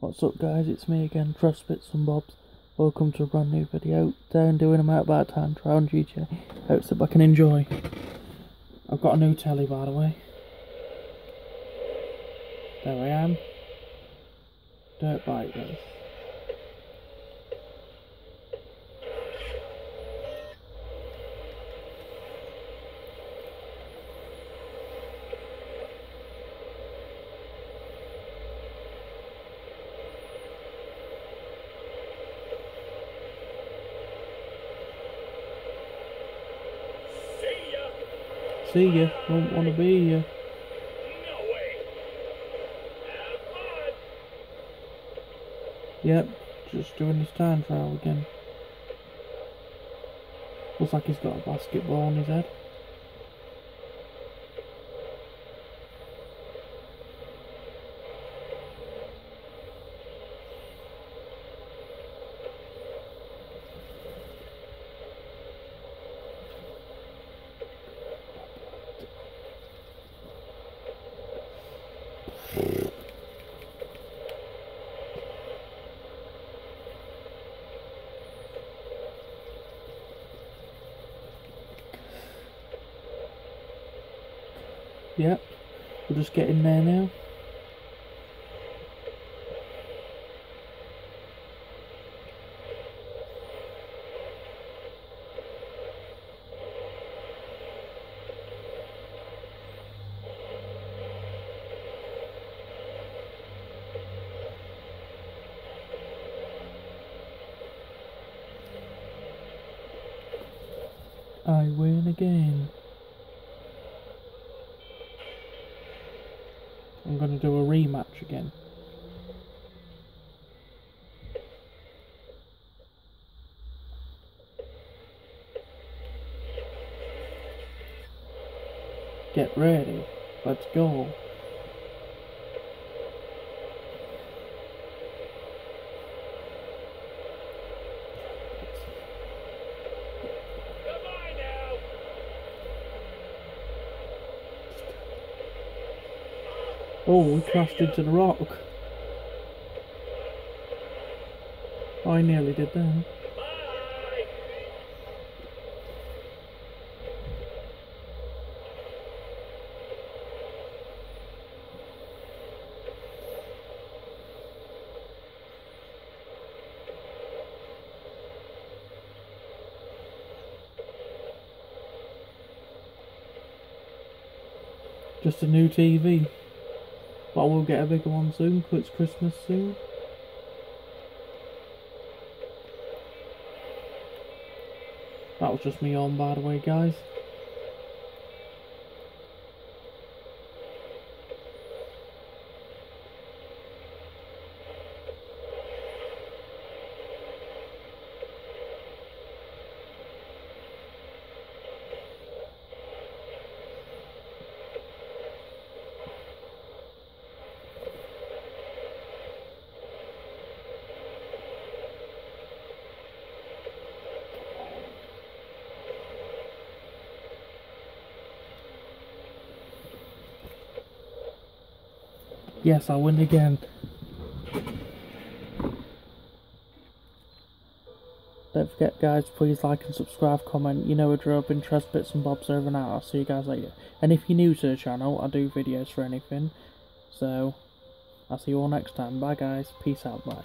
What's up guys, it's me again, Trevs Bits and Bobs. Welcome to a brand new video. I'm doing them out about time trial on GTA. Hope sit back and enjoy. I've got a new telly by the way. There I am. Dirt bike race. See ya, won't wanna be ya. No way. Yep, just doing his time trial again. Looks like he's got a basketball on his head. Yep, we're just getting there now. I win again. I'm gonna do a rematch again. Get ready. Let's go. Oh, we crashed into the rock. I nearly did that. Just a new TV. But we'll get a bigger one soon because it's Christmas soon. That was just me on, by the way, guys. Yes, I win again. Don't forget, guys, please like and subscribe, comment. You know, a drill, been Trevs Bits and Bobs over out. I'll see you guys later. And if you're new to the channel, I do videos for anything. So, I'll see you all next time. Bye, guys. Peace out. Bye.